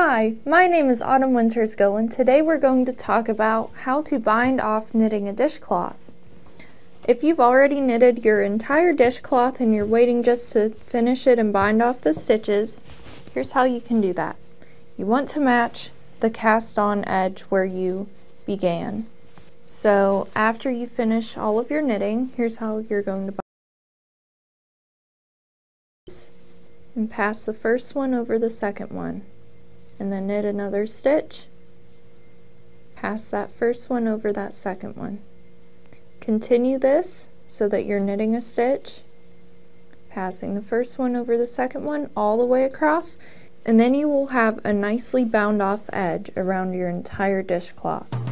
Hi, my name is Autumn Wintersgill and today we're going to talk about how to bind off knitting a dishcloth. If you've already knitted your entire dishcloth and you're waiting just to finish it and bind off the stitches, here's how you can do that. You want to match the cast on edge where you began. So after you finish all of your knitting, here's how you're going to bind and pass the first one over the second one and then knit another stitch. Pass that first one over that second one. Continue this so that you're knitting a stitch. Passing the first one over the second one all the way across and then you will have a nicely bound off edge around your entire dishcloth.